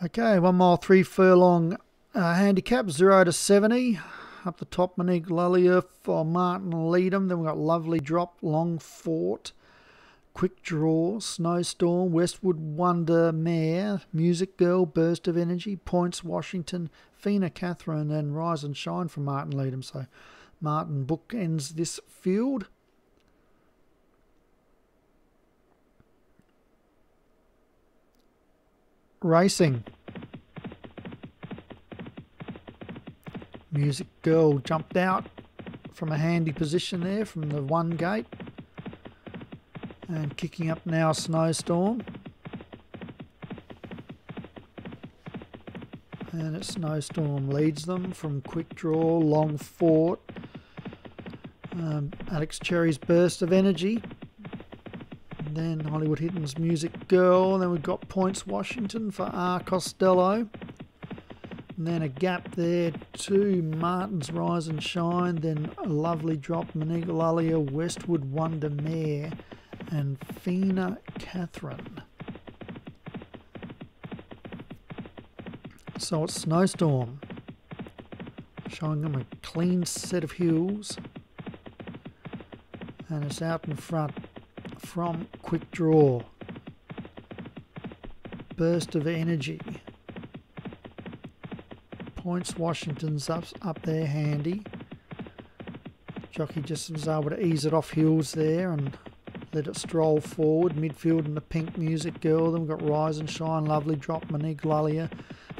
Okay, one mile, three furlong uh, handicap, 0 to 70. Up the top, Monique Lullier for Martin Leadham. Then we've got Lovely Drop, Long Fort, Quick Draw, Snowstorm, Westwood Wonder Mare, Music Girl, Burst of Energy, Points Washington, Fina Catherine, and Rise and Shine for Martin Leadham. So Martin bookends this field. Racing. Music Girl jumped out from a handy position there from the one gate. And kicking up now Snowstorm. And it's Snowstorm leads them from Quick Draw, Long Fort. Um, Alex Cherry's Burst of Energy then Hollywood Hitton's Music Girl. And then we've got Points Washington for R. Costello. And then a gap there to Martin's Rise and Shine. Then a lovely drop, Lullier, Westwood Wonder Mare, and Fina Catherine. So it's Snowstorm, showing them a clean set of hills. And it's out in front from Quick Draw. Burst of Energy. Points Washington's up, up there handy. Jockey just was able to ease it off heels there and let it stroll forward. Midfield and the Pink Music Girl. Then we've got Rise and Shine, Lovely Drop, Monique Lullier,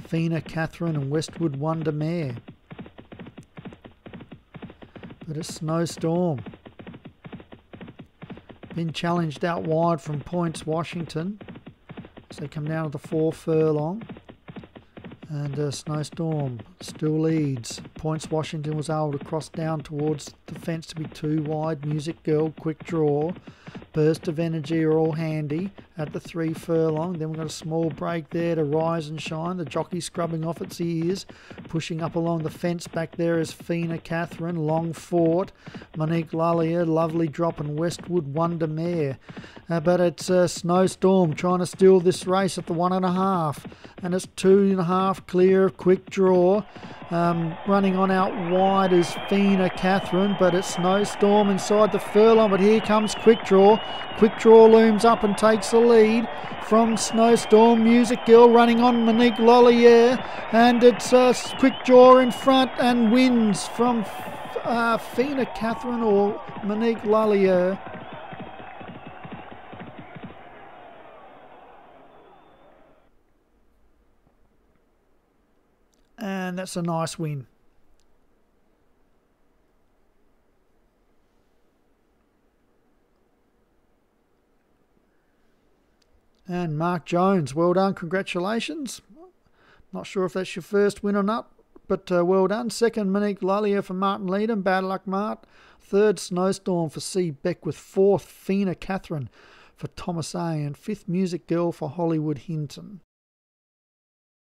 Fina Catherine and Westwood Wonder Mare. But a Snowstorm. Been challenged out wide from points Washington. So they come down to the four furlong. And uh, Snowstorm still leads. Points Washington was able to cross down towards the fence to be too wide. Music Girl, quick draw. Burst of Energy are all handy at the three furlong. Then we've got a small break there to rise and shine. The jockey scrubbing off its ears. Pushing up along the fence back there is Fina Catherine, Long Fort, Monique Lullier, Lovely Drop, and Westwood Wonder Mare. Uh, but it's a snowstorm trying to steal this race at the one and a half. And it's two and a half clear of quick draw. Um, running on out wide is Fina Catherine, but it's Snowstorm inside the furlong. But here comes Quick Draw. Quick Draw looms up and takes the lead from Snowstorm. Music Girl running on Monique Lollier, and it's uh, Quick Draw in front and wins from uh, Fina Catherine or Monique Lollier. And that's a nice win. And Mark Jones, well done, congratulations. Not sure if that's your first win or not, but uh, well done. Second, Monique Lullier for Martin Leadham, bad luck, Mart. Third, Snowstorm for C. Beckwith. Fourth, Fina Catherine for Thomas A. And fifth, Music Girl for Hollywood Hinton.